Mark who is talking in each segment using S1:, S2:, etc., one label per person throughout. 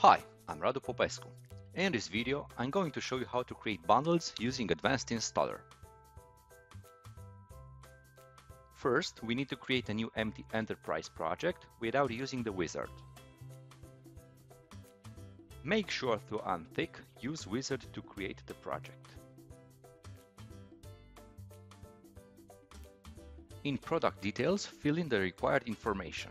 S1: Hi, I'm Radu Popescu. In this video, I'm going to show you how to create bundles using Advanced Installer. First, we need to create a new empty enterprise project without using the wizard. Make sure to untick Use Wizard to create the project. In product details, fill in the required information.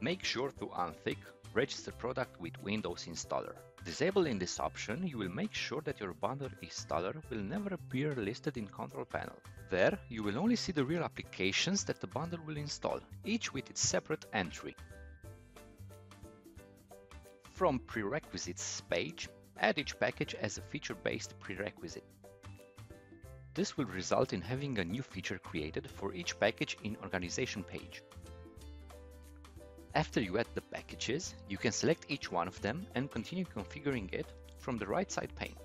S1: Make sure to untick Register product with Windows installer. Disabling this option, you will make sure that your bundle installer will never appear listed in control panel. There, you will only see the real applications that the bundle will install, each with its separate entry. From Prerequisites page, add each package as a feature-based prerequisite. This will result in having a new feature created for each package in Organization page. After you add the packages, you can select each one of them and continue configuring it from the right side pane.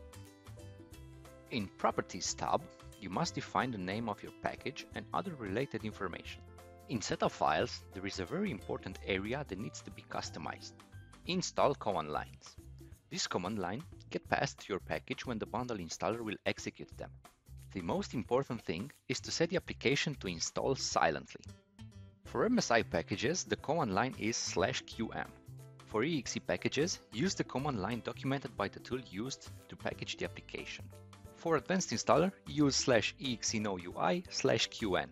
S1: In Properties tab, you must define the name of your package and other related information. In Setup files, there is a very important area that needs to be customized. Install command lines. This command line get passed to your package when the bundle installer will execute them. The most important thing is to set the application to install silently. For MSI packages, the command line is slash qn. For exe packages, use the command line documented by the tool used to package the application. For advanced installer, use slash exenoui slash qn.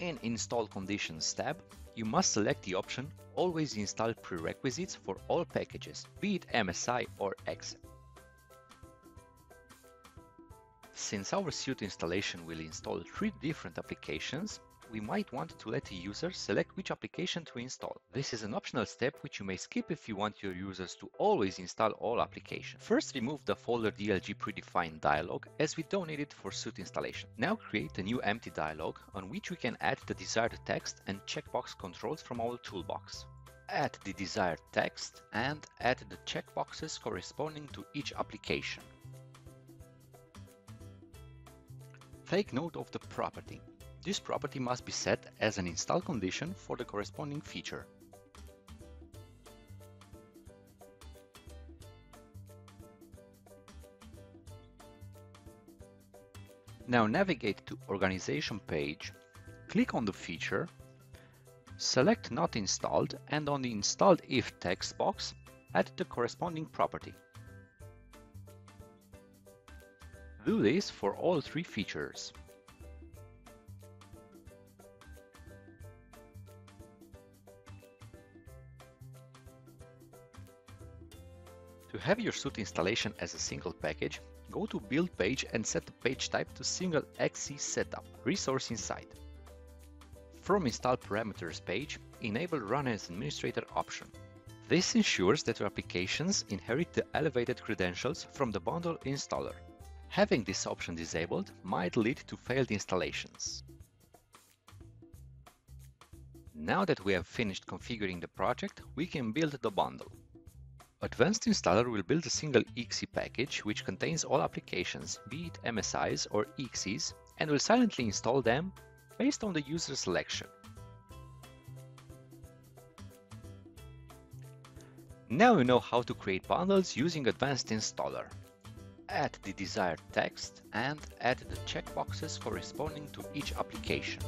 S1: In Install Conditions tab, you must select the option Always install prerequisites for all packages, be it MSI or exe. Since our suite installation will install three different applications, we might want to let the user select which application to install. This is an optional step which you may skip if you want your users to always install all applications. First remove the folder DLG predefined dialog as we don't need it for suit installation. Now create a new empty dialog on which we can add the desired text and checkbox controls from our toolbox. Add the desired text and add the checkboxes corresponding to each application. Take note of the property. This property must be set as an install condition for the corresponding feature. Now navigate to Organization page, click on the feature, select Not Installed and on the Installed If text box, add the corresponding property. Do this for all three features. To have your suit installation as a single package, go to Build page and set the page type to Single EXE Setup, Resource Inside. From Install Parameters page, enable Run as Administrator option. This ensures that your applications inherit the elevated credentials from the bundle installer. Having this option disabled might lead to failed installations. Now that we have finished configuring the project, we can build the bundle. Advanced Installer will build a single exe package which contains all applications, be it MSIs or exes, and will silently install them based on the user selection. Now you know how to create bundles using Advanced Installer. Add the desired text and add the checkboxes corresponding to each application.